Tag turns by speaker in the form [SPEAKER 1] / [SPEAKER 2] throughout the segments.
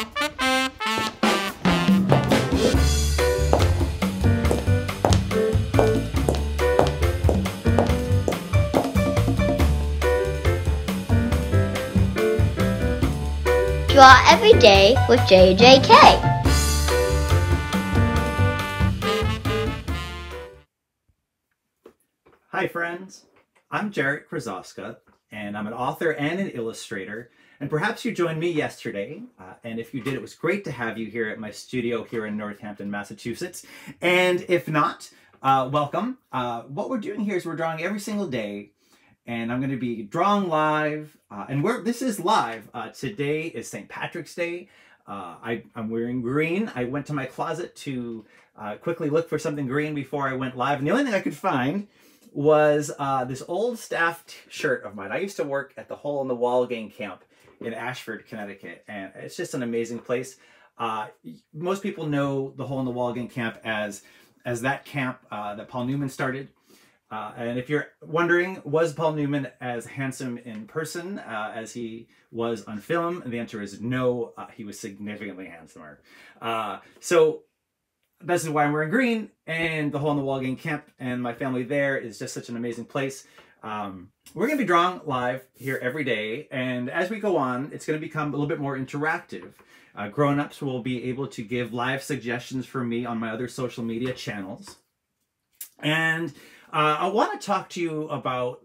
[SPEAKER 1] Draw every day with JJK.
[SPEAKER 2] Hi friends, I'm Jarrett Krosoczka, and I'm an author and an illustrator. And perhaps you joined me yesterday, uh, and if you did, it was great to have you here at my studio here in Northampton, Massachusetts. And if not, uh, welcome. Uh, what we're doing here is we're drawing every single day and I'm going to be drawing live. Uh, and we're, this is live. Uh, today is St. Patrick's Day. Uh, I, am wearing green. I went to my closet to quickly look for something green before I went live. And the only thing I could find was uh, this old staff shirt of mine. I used to work at the Hole in the Wall Gang Camp in Ashford, Connecticut. And it's just an amazing place. Uh, most people know the Hole in the Wall Gang Camp as, as that camp that Paul Newman started. Uh, and if you're wondering, was Paul Newman as handsome in person uh, as he was on film? the answer is no, uh, he was significantly handsomer. Uh, so this is why I'm wearing green, and the Hole in the Wall Gang Camp and my family there is just such an amazing place. Um, we're going to be drawing live here every day, and as we go on, it's going to become a little bit more interactive. Uh, grown-ups will be able to give live suggestions for me on my other social media channels. And uh, I want to talk to you about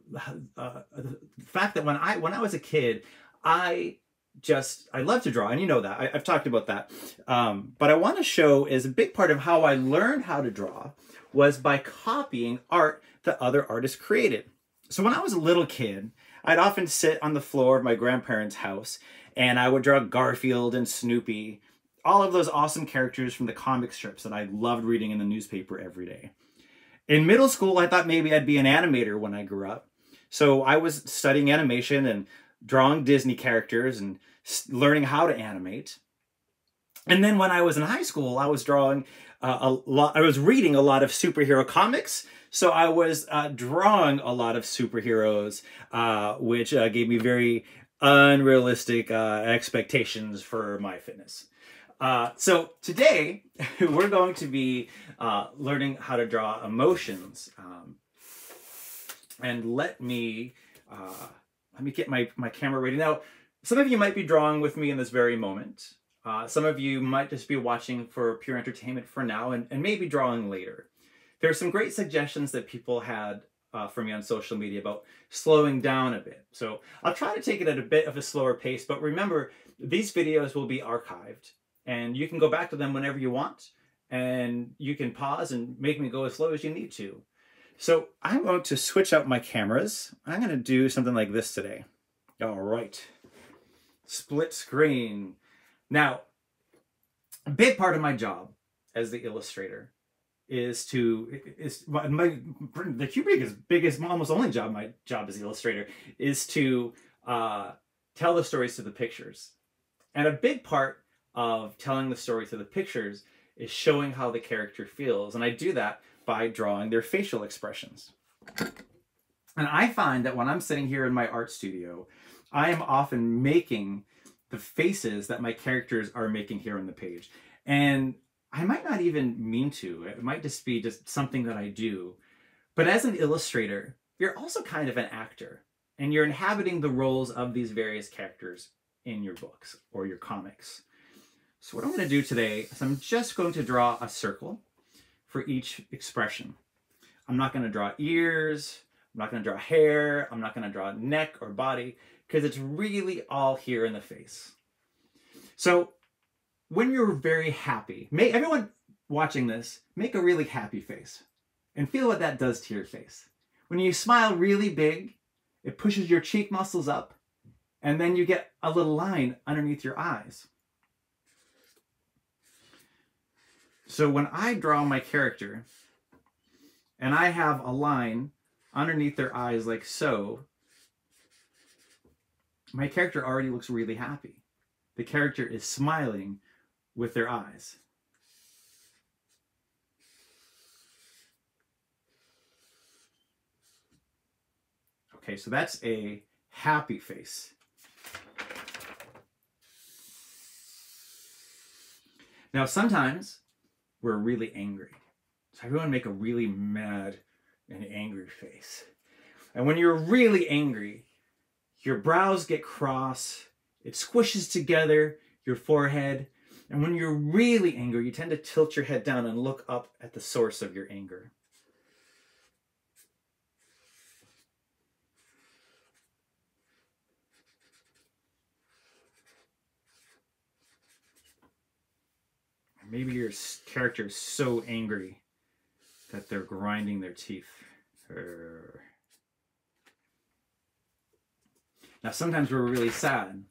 [SPEAKER 2] uh, the fact that when I when I was a kid, I just I love to draw, and you know that I, have talked about that. Um, but I want to show is a big part of how I learned how to draw was by copying art that other artists created. So when I was a little kid, I'd often sit on the floor of my grandparents' house, and I would draw Garfield and Snoopy, all of those awesome characters from the comic strips that I loved reading in the newspaper every day. In middle school, I thought maybe I'd be an animator when I grew up. So I was studying animation and drawing Disney characters and learning how to animate. And then when I was in high school, I was drawing uh, a lot, I was reading a lot of superhero comics. So I was uh, drawing a lot of superheroes, uh, which uh, gave me very unrealistic uh, expectations for my fitness. Uh, so today we're going to be uh, learning how to draw emotions. Um, and let me let me get my my camera ready now. Some of you might be drawing with me in this very moment. Some of you might just be watching for pure entertainment for now and, and maybe drawing later. There are some great suggestions that people had uh, for me on social media about slowing down a bit. So I'll try to take it at a bit of a slower pace, but remember, these videos will be archived and you can go back to them whenever you want and you can pause and make me go as slow as you need to. So I'm going to switch out my cameras. I'm going to do something like this today. All right. Split screen. Now, a big part of my job as the illustrator is to is my, the Kubrick biggest almost only job my job as illustrator is to uh, tell the stories to the pictures and a big part of telling the story through the pictures is showing how the character feels. And I do that by drawing their facial expressions. And I find that when I'm sitting here in my art studio, I am often making the faces that my characters are making here on the page. And I might not even mean to. It might just be just something that I do. But as an illustrator, you're also kind of an actor. And you're inhabiting the roles of these various characters in your books or your comics. So what I'm going to do today is I'm just going to draw a circle for each expression. I'm not going to draw ears, I'm not going to draw hair, I'm not going to draw neck or body, because it's really all here in the face. So when you're very happy, may everyone watching this, make a really happy face and feel what that does to your face. When you smile really big, it pushes your cheek muscles up and then you get a little line underneath your eyes. So when I draw my character and I have a line underneath their eyes like so, my character already looks really happy. The character is smiling with their eyes. Okay, so that's a happy face. Now, sometimes we're really angry. So everyone make a really mad and angry face. And when you're really angry, your brows get cross, it squishes together your forehead. And when you're really angry, you tend to tilt your head down and look up at the source of your anger. Maybe your character is so angry that they're grinding their teeth. Now, sometimes we're really sad.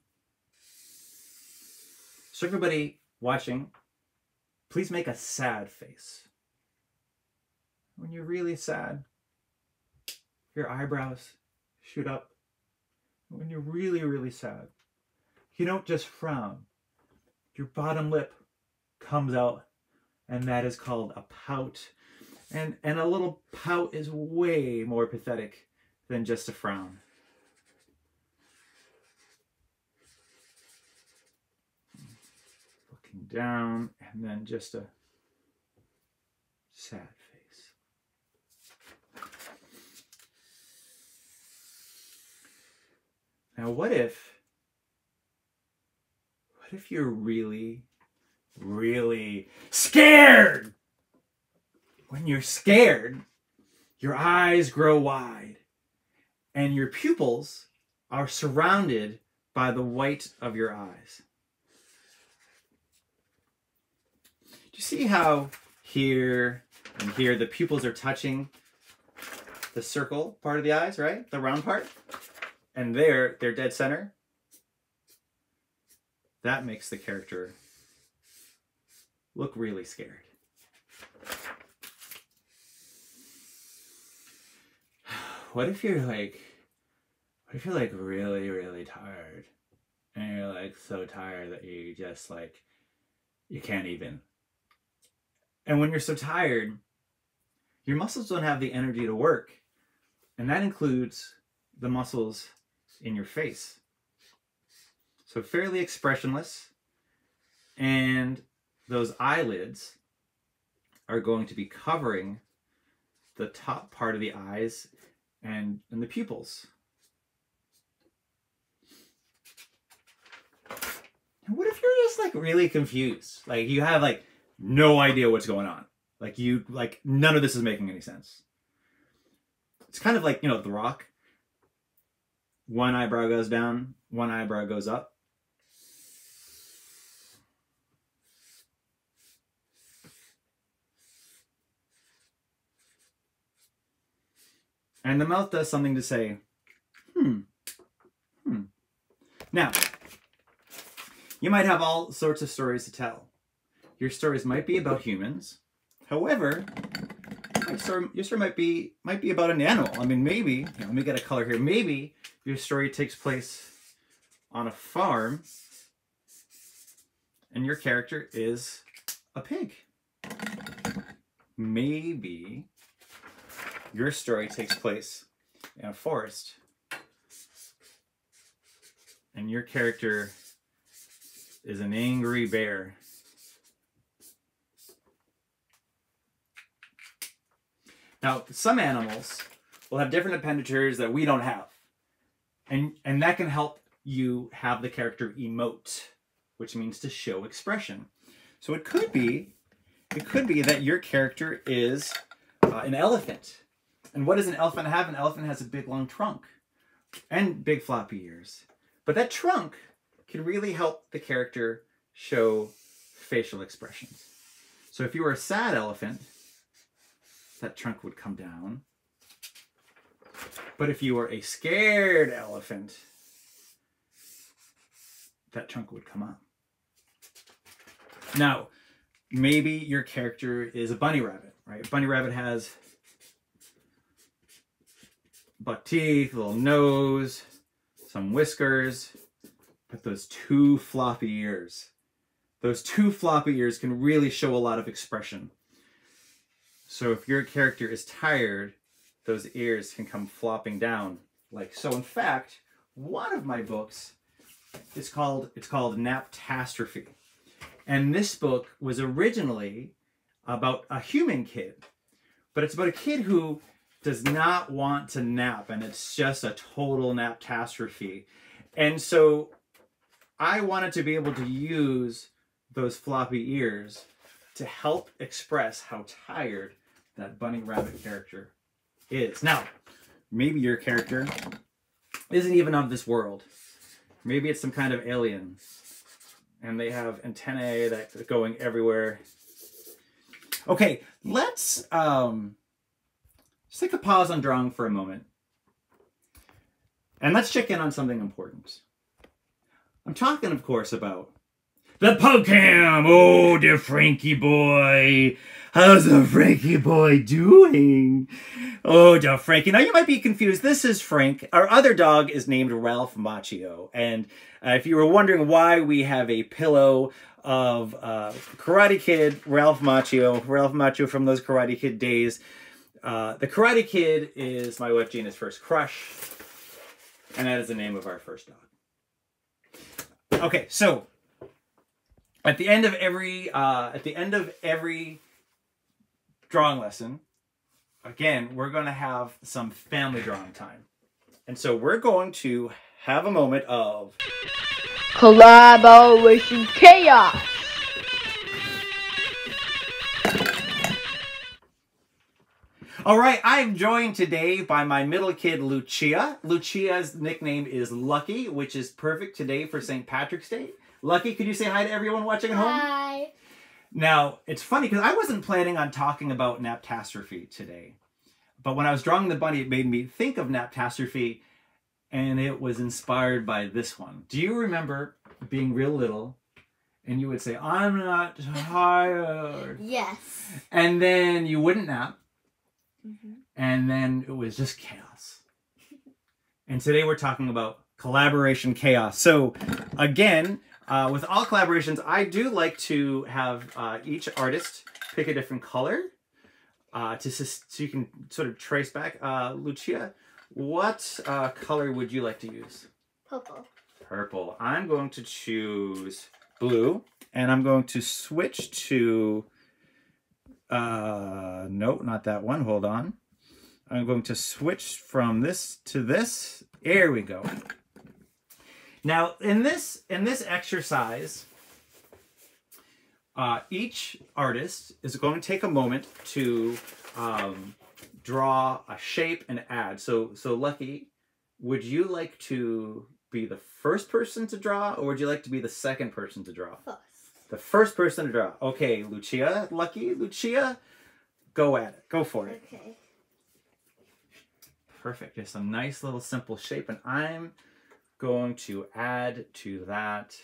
[SPEAKER 2] So, everybody watching, please make a sad face. When you're really sad, your eyebrows shoot up. When you're really, really sad, you don't just frown, your bottom lip comes out, and that is called a pout. And, and a little pout is way more pathetic than just a frown. Down, and then just a sad face. Now, what if, what if you're really really scared. When you're scared, your eyes grow wide and your pupils are surrounded by the white of your eyes. Do you see how here and here the pupils are touching the circle part of the eyes, right? The round part? And there, they're dead center. That makes the character look really scared. What if you're like, what if you're like really, really tired? And you're like so tired that you just like, you can't even. And when you're so tired, your muscles don't have the energy to work. And that includes the muscles in your face. So fairly expressionless. And those eyelids are going to be covering the top part of the eyes and, and the pupils. And what if you're just like really confused? Like you have like no idea what's going on. Like you like none of this is making any sense. It's kind of like, you know, The Rock. One eyebrow goes down, one eyebrow goes up. And the mouth does something to say, hmm, hmm. Now, you might have all sorts of stories to tell. Your stories might be about humans. However, your story, your story might be might be about an animal. I mean, maybe, here, let me get a color here. Maybe your story takes place on a farm and your character is a pig. Maybe your story takes place in a forest, and your character is an angry bear. Now, some animals will have different appendages that we don't have. And, and that can help you have the character emote, which means to show expression. So it could be, it could be that your character is uh, an elephant and what does an elephant have? An elephant has a big long trunk and big floppy ears. But that trunk can really help the character show facial expressions. So if you were a sad elephant, that trunk would come down. But if you were a scared elephant, that trunk would come up. Now, maybe your character is a bunny rabbit, right? Bunny rabbit has buck teeth, little nose, some whiskers, but those two floppy ears. Those two floppy ears can really show a lot of expression. So if your character is tired, those ears can come flopping down like so. In fact, one of my books is called it's called Naptastrophe. And this book was originally about a human kid, but it's about a kid who does not want to nap and it's just a total nap catastrophe. And so I wanted to be able to use those floppy ears to help express how tired that bunny rabbit character is. Now, maybe your character isn't even of this world. Maybe it's some kind of alien and they have antennae that are going everywhere. Okay, let's um, just take a pause on drawing for a moment. And let's check in on something important. I'm talking, of course, about the Pokemon. Oh, dear Frankie boy. How's the Frankie boy doing? Oh, dear Frankie. Now, you might be confused. This is Frank. Our other dog is named Ralph Macchio. And uh, if you were wondering why we have a pillow of uh, Karate Kid, Ralph Macchio, Ralph Macchio from those Karate Kid days, uh, the Karate Kid is my wife Gina's first crush. And that is the name of our first dog. Okay, so at the end of every uh, at the end of every drawing lesson, again, we're going to have some family drawing time. And so we're going to have a moment of
[SPEAKER 1] collaboration chaos.
[SPEAKER 2] All right, I'm joined today by my middle kid, Lucia. Lucia's nickname is Lucky, which is perfect today for St. Patrick's Day. Lucky, could you say hi to everyone watching at home?
[SPEAKER 1] Hi.
[SPEAKER 2] Now, it's funny because I wasn't planning on talking about Naptastrophe today. But when I was drawing the bunny, it made me think of Naptastrophe, and it was inspired by this one. Do you remember being real little and you would say, I'm not tired?
[SPEAKER 1] Yes.
[SPEAKER 2] And then you wouldn't nap,
[SPEAKER 1] Mm-hmm.
[SPEAKER 2] and then it was just chaos. And today we're talking about collaboration chaos. So, again, uh, with all collaborations, I do like to have uh, each artist pick a different color uh, to so you can sort of trace back. Uh, Lucia, what uh, color would you like to use?
[SPEAKER 1] Purple.
[SPEAKER 2] Purple. I'm going to choose blue, and I'm going to switch to. Uh, no, not that one. Hold on. I'm going to switch from this to this. There we go. Now, in this in this exercise, uh, each artist is going to take a moment to um, draw a shape and add. So, so Lucky, would you like to be the first person to draw, or would you like to be the second person to draw?
[SPEAKER 1] First.
[SPEAKER 2] The first person to draw. Okay, Lucia, Lucky, Lucia, go at it. Go for it.
[SPEAKER 1] Okay.
[SPEAKER 2] Perfect. Just a nice little simple shape, and I'm going to add to that.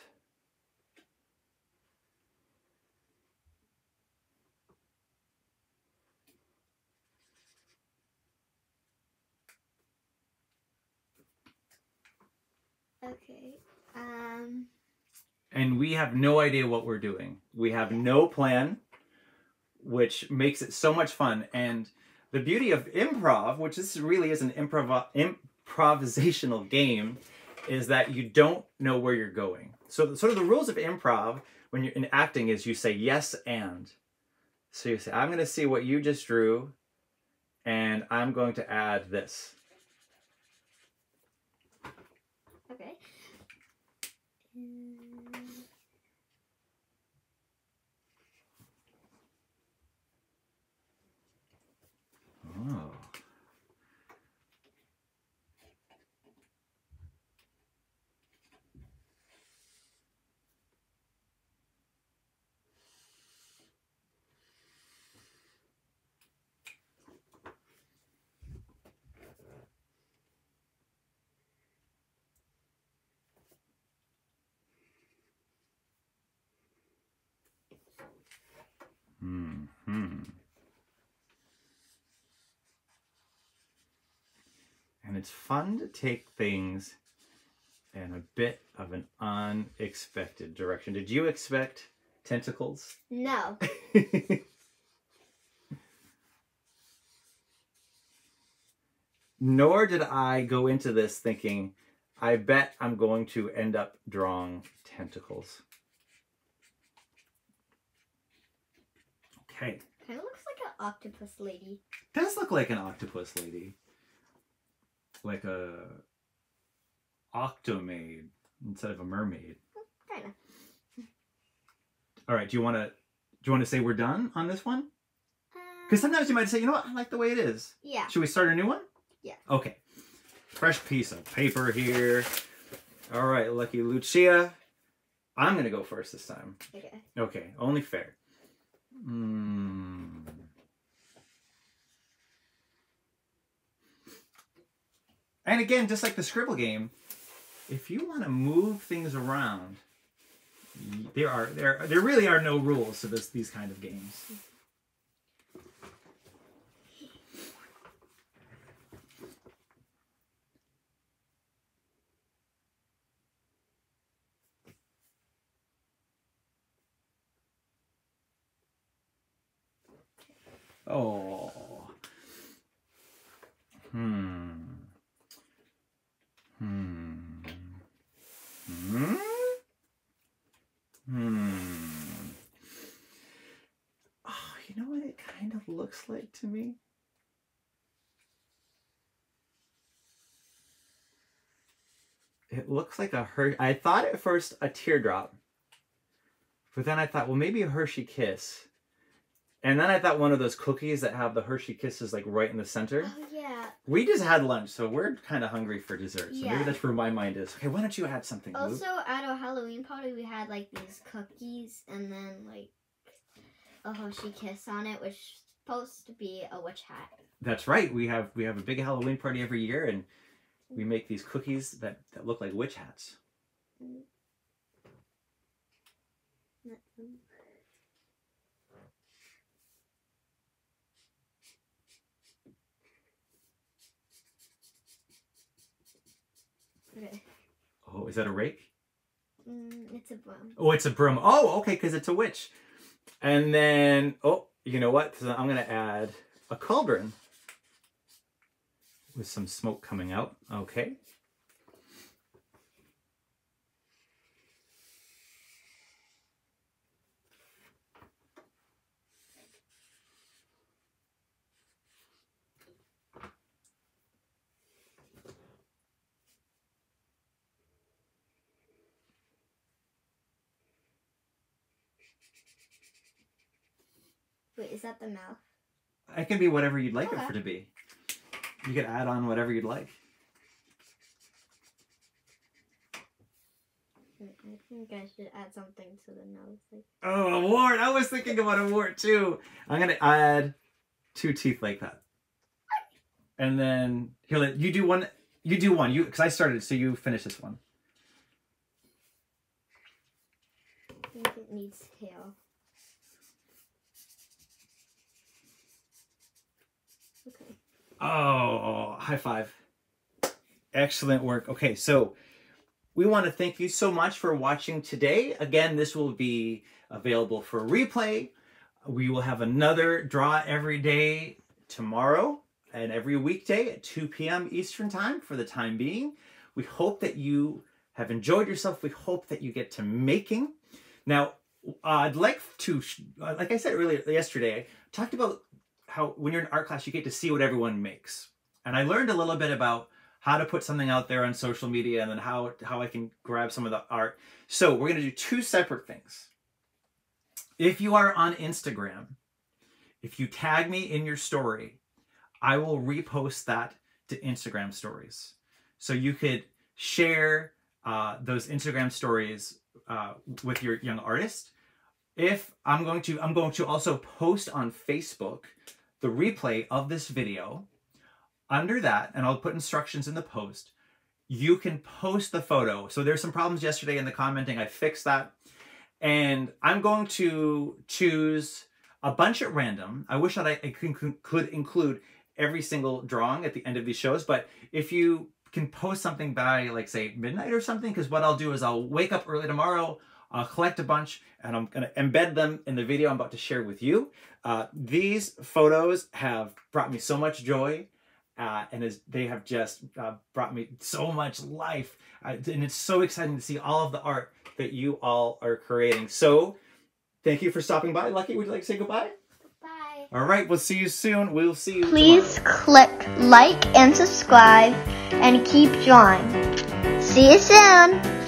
[SPEAKER 1] Okay. Um.
[SPEAKER 2] and we have no idea what we're doing. We have no plan, which makes it so much fun. And the beauty of improv, which this really is an improv improvisational game, is that you don't know where you're going. So sort of the rules of improv when you're in acting is you say yes and. So you say, I'm going to see what you just drew, and I'm going to add this.
[SPEAKER 1] Okay.
[SPEAKER 2] Oh. Mm. Hmm. And it's fun to take things in a bit of an unexpected direction. Did you expect tentacles?
[SPEAKER 1] No.
[SPEAKER 2] Nor did I go into this thinking, I bet I'm going to end up drawing tentacles. Okay.
[SPEAKER 1] Kind of looks like an octopus lady.
[SPEAKER 2] Does look like an octopus lady. Like a octomaid instead of a mermaid.
[SPEAKER 1] Kind of.
[SPEAKER 2] All right, do you want to do you want to say we're done on this one? Uh, because sometimes you might say, you know what, I like the way it is.
[SPEAKER 1] yeah.
[SPEAKER 2] Should we start a new one?
[SPEAKER 1] Yeah.
[SPEAKER 2] Okay. Fresh piece of paper here. All right, lucky Lucia. I'm gonna go first this time.
[SPEAKER 1] Okay.
[SPEAKER 2] Okay, only fair. Hmm. And again, just like the scribble game, if you want to move things around, there are there there really are no rules to this these kind of games. Oh. Hmm. Hmm. Hmm. Hmm. Oh, you know what it kind of looks like to me? It looks like a Her. I thought at first a teardrop, but then I thought, well, maybe a Hershey kiss. And then I thought one of those cookies that have the Hershey kisses like right in the center.
[SPEAKER 1] Oh yeah.
[SPEAKER 2] We just had lunch, so we're kind of hungry for dessert. So
[SPEAKER 1] Yeah.
[SPEAKER 2] maybe that's where my mind is. Okay, why don't you add something, Luke?
[SPEAKER 1] Also, at our Halloween party, we had like these cookies and then like a Hershey kiss on it, which is supposed to be a witch hat.
[SPEAKER 2] That's right. We have we have a big Halloween party every year, and we make these cookies that that look like witch hats. Mm.
[SPEAKER 1] Okay.
[SPEAKER 2] Oh, is that a rake?
[SPEAKER 1] Mm, it's a broom.
[SPEAKER 2] Oh, it's a broom. Oh, okay, because it's a witch. And then, oh, you know what? So I'm gonna add a cauldron with some smoke coming out. Okay.
[SPEAKER 1] Wait, is that the mouth?
[SPEAKER 2] It can be whatever you'd like it for to be. You could add on whatever you'd like.
[SPEAKER 1] I think I should add something to the nose.
[SPEAKER 2] Oh, a wart. I was thinking about a wart too. I'm gonna add two teeth like that. And then here, let you do one. You do one. You because I started, so you finish this one.
[SPEAKER 1] I think it needs tail. Okay.
[SPEAKER 2] Oh, high five. Excellent work. Okay, so we want to thank you so much for watching today. Again, this will be available for replay. We will have another draw every day tomorrow and every weekday at 2 p.m. Eastern Time for the time being. We hope that you have enjoyed yourself. We hope that you get to making. Now, uh, I'd like to, like I said earlier yesterday, I talked about how when you're in art class, you get to see what everyone makes. And I learned a little bit about how to put something out there on social media and then how, how I can grab some of the art. So we're going to do two separate things. If you are on Instagram, if you tag me in your story, I will repost that to Instagram stories. So you could share uh, those Instagram stories uh, with your young artist. If I'm going to, I'm going to also post on Facebook the replay of this video. Under that, and I'll put instructions in the post, you can post the photo. So there's some problems yesterday in the commenting. I fixed that. And I'm going to choose a bunch at random. I wish that I could include every single drawing at the end of these shows, but if you can post something by like say midnight or something, because what I'll do is I'll wake up early tomorrow, I'll collect a bunch, and I'm gonna embed them in the video I'm about to share with you. Uh, these photos have brought me so much joy. Uh, and as they have just uh, brought me so much life, uh, and it's so exciting to see all of the art that you all are creating. So, thank you for stopping by. Lucky, would you like to say goodbye? All right, we'll see you soon. We'll see you.
[SPEAKER 1] Please
[SPEAKER 2] tomorrow.
[SPEAKER 1] click like and subscribe and keep drawing. See you soon.